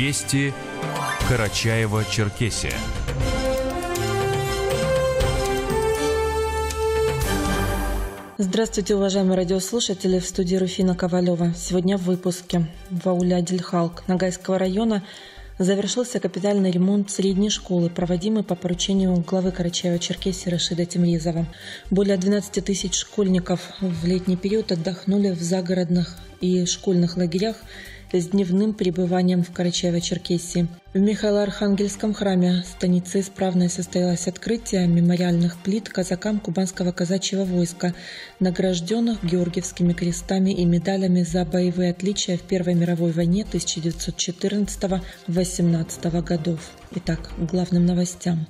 Вести Карачаева-Черкесия. Здравствуйте, уважаемые радиослушатели. В студии Руфина Ковалева. Сегодня в выпуске. В ауле Адельхалк Ногайского района завершился капитальный ремонт средней школы, проводимый по поручению главы Карачаева-Черкесии Рашида Тимризова. Более 12 тысяч школьников в летний период отдохнули в загородных и школьных лагерях с дневным пребыванием в Карачаево-Черкесии. В Михайло-Архангельском храме станицы исправной состоялось открытие мемориальных плит казакам кубанского казачьего войска, награжденных Георгиевскими крестами и медалями за боевые отличия в Первой мировой войне 1914-18 годов. Итак, главным новостям.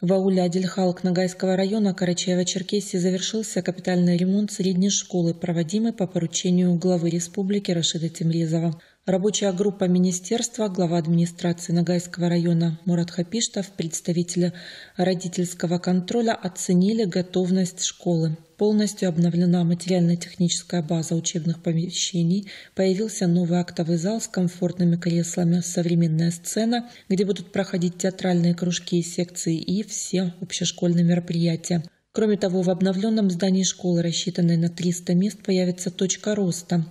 В ауле Адельхалк Ногайского района Карачаева-Черкесии завершился капитальный ремонт средней школы, проводимый по поручению главы республики Рашида Тимрезова. Рабочая группа министерства, глава администрации Ногайского района Мурат Хапиштов, представители родительского контроля оценили готовность школы. Полностью обновлена материально-техническая база учебных помещений, появился новый актовый зал с комфортными креслами, современная сцена, где будут проходить театральные кружки и секции и все общешкольные мероприятия. Кроме того, в обновленном здании школы, рассчитанной на 300 мест, появится точка роста,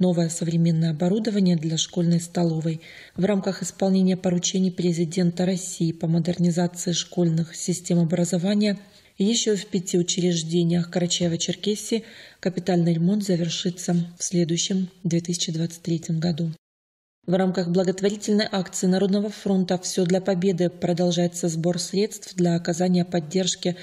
новое современное оборудование для школьной столовой. В рамках исполнения поручений президента России по модернизации школьных систем образования еще в пяти учреждениях Карачаева-Черкесии капитальный ремонт завершится в следующем 2023 году. В рамках благотворительной акции Народного фронта «Все для победы» продолжается сбор средств для оказания поддержки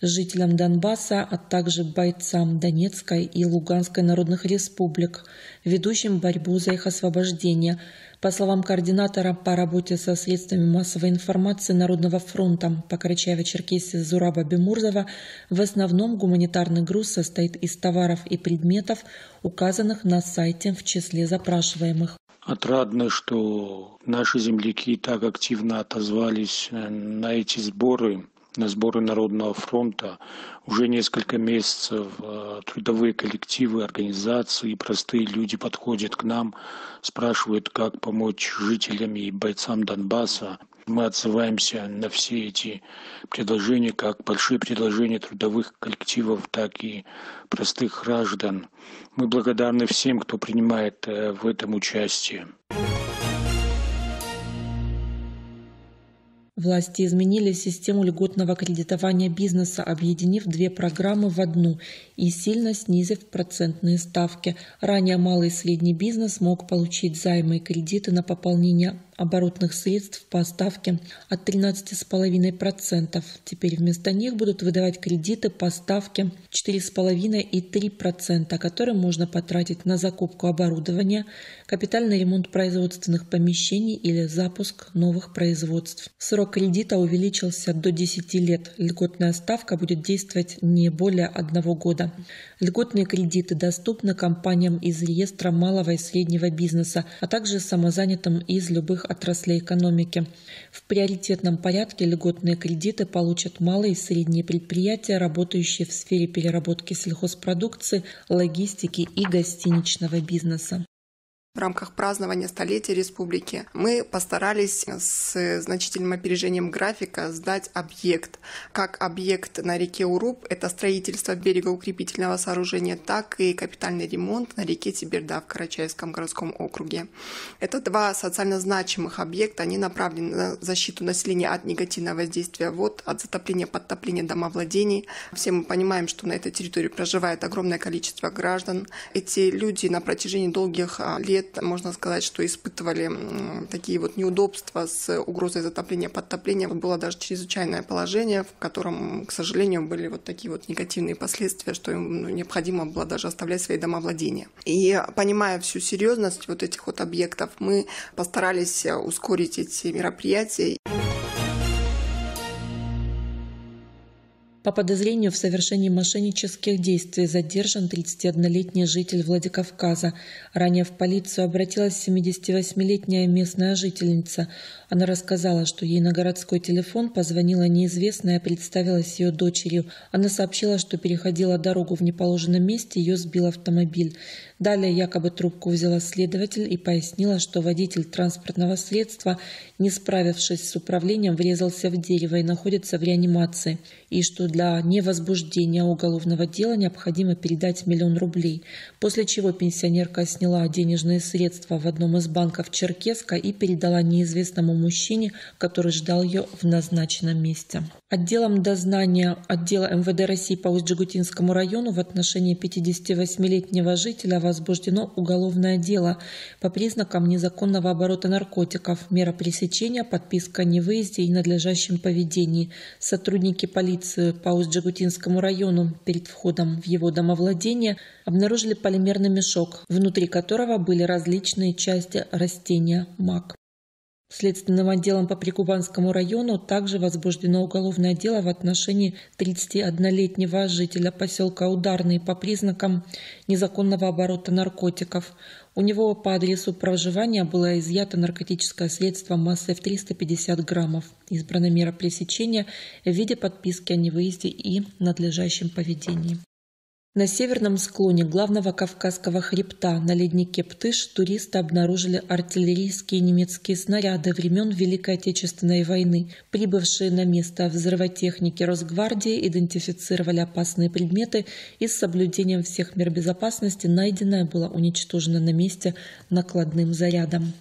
жителям Донбасса, а также бойцам Донецкой и Луганской народных республик, ведущим борьбу за их освобождение. По словам координатора по работе со средствами массовой информации Народного фронта по Карачаево-Черкесии Зураба Бемурзова, в основном гуманитарный груз состоит из товаров и предметов, указанных на сайте в числе запрашиваемых. Отрадно, что наши земляки так активно отозвались на эти сборы сборы Народного фронта уже несколько месяцев э, трудовые коллективы, организации и простые люди подходят к нам, спрашивают, как помочь жителям и бойцам Донбасса. Мы отзываемся на все эти предложения, как большие предложения трудовых коллективов, так и простых граждан. Мы благодарны всем, кто принимает э, в этом участие. Власти изменили систему льготного кредитования бизнеса, объединив две программы в одну и сильно снизив процентные ставки. Ранее малый и средний бизнес мог получить займы и кредиты на пополнение оборотных средств по ставке от 13,5%. Теперь вместо них будут выдавать кредиты по ставке 4,5% и 3%, которые можно потратить на закупку оборудования, капитальный ремонт производственных помещений или запуск новых производств. Срок кредита увеличился до 10 лет. Льготная ставка будет действовать не более одного года. Льготные кредиты доступны компаниям из реестра малого и среднего бизнеса, а также самозанятым из любых отраслей экономики. В приоритетном порядке льготные кредиты получат малые и средние предприятия, работающие в сфере переработки сельхозпродукции, логистики и гостиничного бизнеса. В рамках празднования столетия республики мы постарались с значительным опережением графика сдать объект. Как объект на реке Уруб, это строительство берегоукрепительного сооружения, так и капитальный ремонт на реке Тиберда в Карачаевском городском округе. Это два социально значимых объекта, они направлены на защиту населения от негативного воздействия вод, от затопления, подтопления домовладений. Все мы понимаем, что на этой территории проживает огромное количество граждан. Эти люди на протяжении долгих а, лет лет, можно сказать, что испытывали такие вот неудобства с угрозой затопления, подтопления. Вот было даже чрезвычайное положение, в котором, к сожалению, были вот такие вот негативные последствия, что им ну, необходимо было даже оставлять свои домовладения. И понимая всю серьезность вот этих вот объектов, мы постарались ускорить эти мероприятия. По подозрению в совершении мошеннических действий задержан 31-летний житель Владикавказа. Ранее в полицию обратилась 78-летняя местная жительница. Она рассказала, что ей на городской телефон позвонила неизвестная, представилась ее дочерью. Она сообщила, что переходила дорогу в неположенном месте, ее сбил автомобиль. Далее якобы трубку взяла следователь и пояснила, что водитель транспортного средства, не справившись с управлением, врезался в дерево и находится в реанимации, и что для невозбуждения уголовного дела необходимо передать миллион рублей, после чего пенсионерка сняла денежные средства в одном из банков Черкеска и передала неизвестному мужчине, который ждал ее в назначенном месте. Отделом дознания отдела МВД России по Усть-Джигутинскому району в отношении 58-летнего жителя возбуждено уголовное дело по признакам незаконного оборота наркотиков, мера пресечения, подписка о невыезде и надлежащем поведении. Сотрудники полиции по Усть-Джигутинскому району перед входом в его домовладение обнаружили полимерный мешок, внутри которого были различные части растения мак. Следственным отделом по Прикубанскому району также возбуждено уголовное дело в отношении 31-летнего жителя поселка Ударный по признакам незаконного оборота наркотиков. У него по адресу проживания было изъято наркотическое средство массой в 350 граммов. Избрана мера пресечения в виде подписки о невыезде и надлежащем поведении. На северном склоне главного Кавказского хребта на леднике Птыш туристы обнаружили артиллерийские немецкие снаряды времен Великой Отечественной войны. Прибывшие на место взрывотехники Росгвардии идентифицировали опасные предметы и с соблюдением всех мер безопасности найденное было уничтожено на месте накладным зарядом.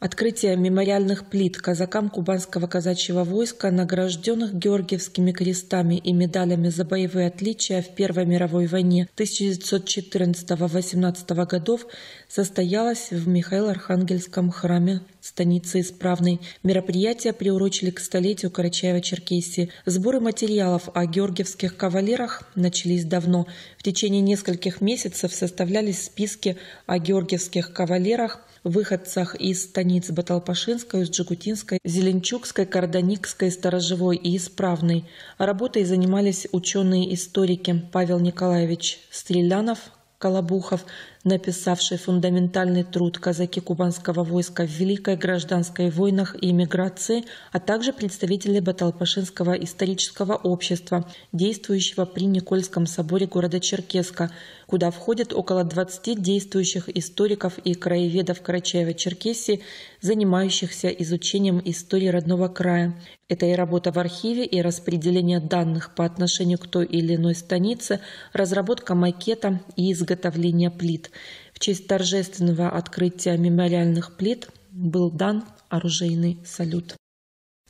Открытие мемориальных плит казакам кубанского казачьего войска, награжденных Георгиевскими крестами и медалями за боевые отличия в Первой мировой войне 1914-18 годов, состоялось в Михаил-Архангельском храме станицы Исправной. Мероприятие приурочили к столетию Карачаева-Черкесии. Сборы материалов о георгиевских кавалерах начались давно. В течение нескольких месяцев составлялись списки о георгиевских кавалерах, выходцах из станиц Баталпашинской, Усть-Джигутинской, Зеленчукской, Карданикской, Сторожевой и Исправной. Работой занимались ученые-историки Павел Николаевич Стрелянов, Колобухов, написавший фундаментальный труд «Казаки кубанского войска в Великой гражданской войнах и эмиграции», а также представители Баталпашинского исторического общества, действующего при Никольском соборе города Черкеска, куда входят около 20 действующих историков и краеведов Карачаева-Черкесии, занимающихся изучением истории родного края. Это и работа в архиве, и распределение данных по отношению к той или иной станице, разработка макета и изготовление плит. В честь торжественного открытия мемориальных плит был дан оружейный салют.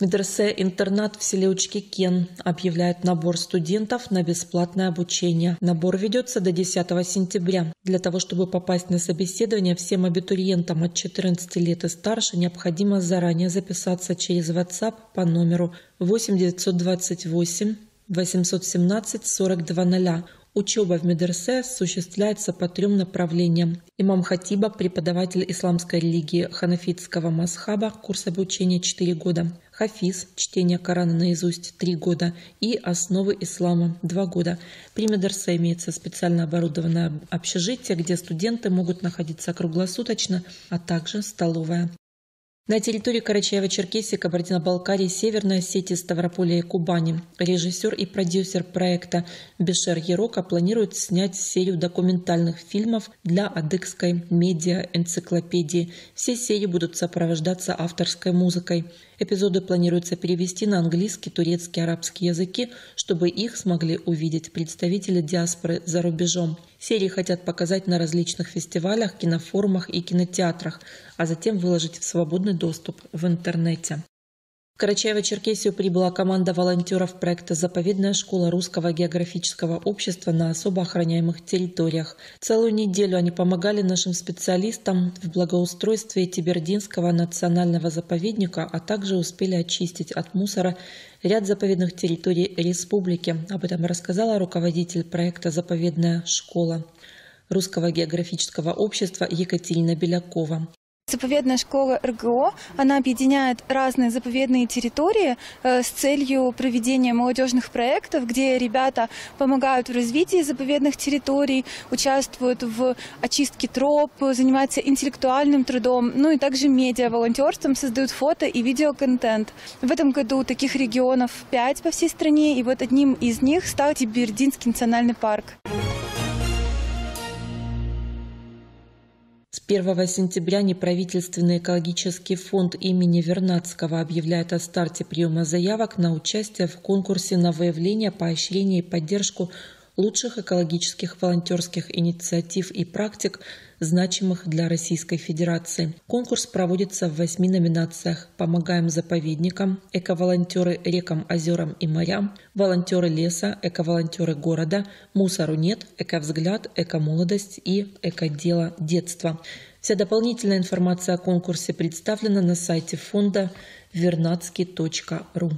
Медресе-интернат в селе Учки-Кен объявляет набор студентов на бесплатное обучение. Набор ведется до 10 сентября. Для того, чтобы попасть на собеседование, всем абитуриентам от 14 лет и старше необходимо заранее записаться через WhatsApp по номеру 8 928 817 4200 Учеба в медресе осуществляется по трем направлениям. Имам Хатиба, преподаватель исламской религии ханафитского масхаба, курс обучения 4 года. Хафиз, чтение Корана наизусть 3 года. И основы ислама 2 года. При медресе имеется специально оборудованное общежитие, где студенты могут находиться круглосуточно, а также столовая. На территории Карачаева-Черкесии, Кабардино-Балкарии, Северной Осетии, Ставрополя и Кубани режиссер и продюсер проекта Бешер Ерока планирует снять серию документальных фильмов для адыгской медиа-энциклопедии. Все серии будут сопровождаться авторской музыкой. Эпизоды планируется перевести на английский, турецкий, арабский языки, чтобы их смогли увидеть представители диаспоры за рубежом. Серии хотят показать на различных фестивалях, кинофорумах и кинотеатрах, а затем выложить в свободный доступ в интернете. Карачаево-Черкесию прибыла команда волонтеров проекта «Заповедная школа Русского географического общества» на особо охраняемых территориях. Целую неделю они помогали нашим специалистам в благоустройстве Тибердинского национального заповедника, а также успели очистить от мусора ряд заповедных территорий республики. Об этом рассказала руководитель проекта «Заповедная школа» Русского географического общества Екатерина Белякова. Заповедная школа РГО, она объединяет разные заповедные территории э, с целью проведения молодежных проектов, где ребята помогают в развитии заповедных территорий, участвуют в очистке троп, занимаются интеллектуальным трудом, ну и также медиа-волонтерством, создают фото и видеоконтент. В этом году таких регионов пять по всей стране, и вот одним из них стал Тибердинский национальный парк. С 1 сентября неправительственный экологический фонд имени Вернадского объявляет о старте приема заявок на участие в конкурсе на выявление, поощрение и поддержку лучших экологических волонтерских инициатив и практик, значимых для Российской Федерации. Конкурс проводится в восьми номинациях «Помогаем заповедникам», «Эко-волонтеры рекам, озерам и морям», «Волонтеры леса», «Эко-волонтеры города», «Мусору нет», «Эко-взгляд», «Эко-молодость» и «Эко-дело детства». Вся дополнительная информация о конкурсе представлена на сайте фонда вернадский.ру.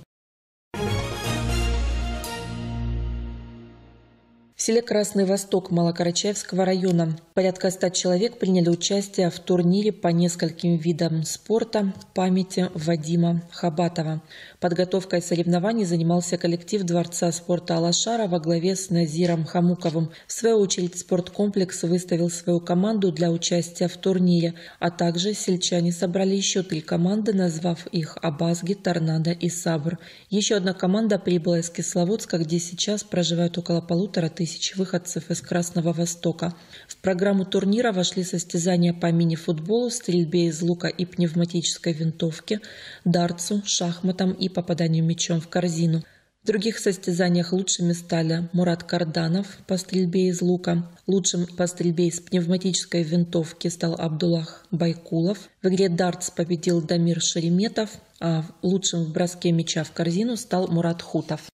В селе Красный Восток Малокарачаевского района порядка 100 человек приняли участие в турнире по нескольким видам спорта памяти Вадима Хабатова. Подготовкой соревнований занимался коллектив Дворца спорта Алашара во главе с Назиром Хамуковым. В свою очередь спорткомплекс выставил свою команду для участия в турнире, а также сельчане собрали еще три команды, назвав их Абазги, Торнадо и Сабр. Еще одна команда прибыла из Кисловодска, где сейчас проживают около полутора тысяч тысяч выходцев из Красного Востока. В программу турнира вошли состязания по мини-футболу, стрельбе из лука и пневматической винтовки, дартсу, шахматам и попаданию мячом в корзину. В других состязаниях лучшими стали Мурат Карданов по стрельбе из лука. Лучшим по стрельбе из пневматической винтовки стал Абдуллах Байкулов. В игре дартс победил Дамир Шереметов, а лучшим в броске мяча в корзину стал Мурат Хутов.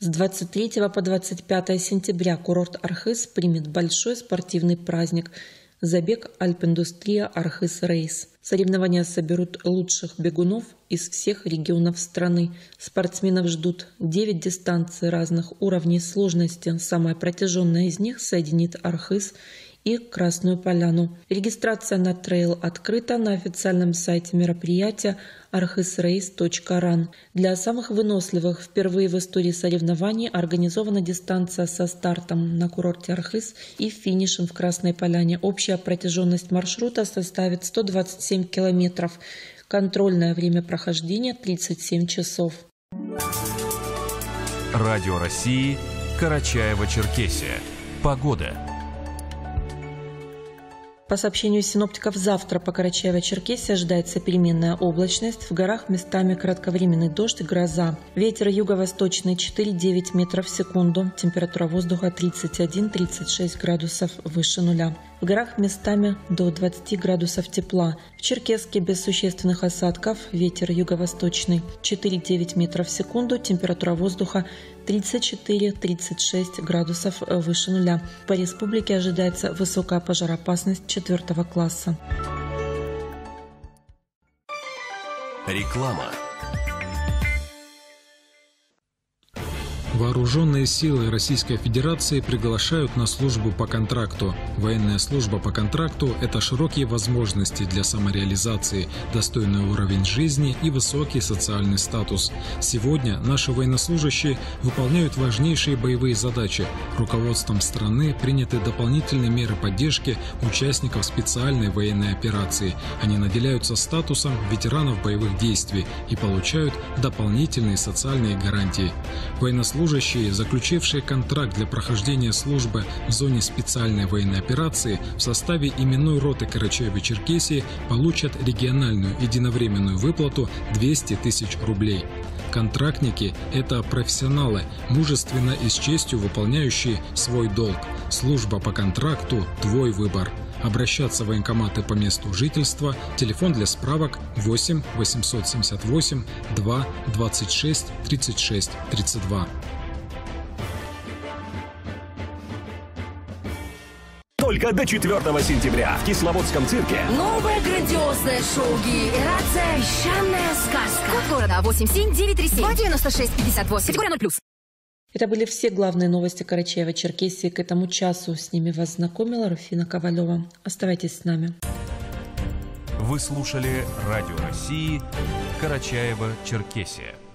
С 23 по 25 сентября курорт Архыз примет большой спортивный праздник – забег Альпиндустрия Архыз Рейс. Соревнования соберут лучших бегунов из всех регионов страны. Спортсменов ждут 9 дистанций разных уровней сложности. Самая протяженная из них соединит Архыз и Красную Поляну. Регистрация на трейл открыта на официальном сайте мероприятия archisrace.ran. Для самых выносливых впервые в истории соревнований организована дистанция со стартом на курорте Архыз и финишем в Красной Поляне. Общая протяженность маршрута составит 127 километров. Контрольное время прохождения 37 часов. Радио России Карачаева-Черкесия. Погода. По сообщению синоптиков, завтра по Карачаево-Черкесии ожидается переменная облачность. В горах местами кратковременный дождь и гроза. Ветер юго-восточный 4-9 метров в секунду. Температура воздуха 31-36 градусов выше нуля. В горах местами до 20 градусов тепла. В Черкеске без существенных осадков. Ветер юго-восточный 4-9 метров в секунду. Температура воздуха 34-36 градусов выше нуля. По республике ожидается высокая пожароопасность 4 класса. Реклама. Вооруженные силы Российской Федерации приглашают на службу по контракту. Военная служба по контракту – это широкие возможности для самореализации, достойный уровень жизни и высокий социальный статус. Сегодня наши военнослужащие выполняют важнейшие боевые задачи. Руководством страны приняты дополнительные меры поддержки участников специальной военной операции. Они наделяются статусом ветеранов боевых действий и получают дополнительные социальные гарантии. Военнослужащие Военнослужащие, заключившие контракт для прохождения службы в зоне специальной военной операции в составе именной роты Карачаева-Черкесии получат региональную единовременную выплату 200 тысяч рублей. Контрактники – это профессионалы, мужественно и с честью выполняющие свой долг. Служба по контракту – твой выбор. Обращаться в военкоматы по месту жительства. Телефон для справок 8 878 2 26 36 32. Только до 4 сентября в Кисловодском цирке. Новое грандиозное шоу «Генерация. Песчаная сказка». Код города 87937 296 58. Категория 0+. Это были все главные новости Карачаева-Черкесии к этому часу. С ними вас знакомила Руфина Ковалева. Оставайтесь с нами. Вы слушали Радио России Карачаева-Черкесия.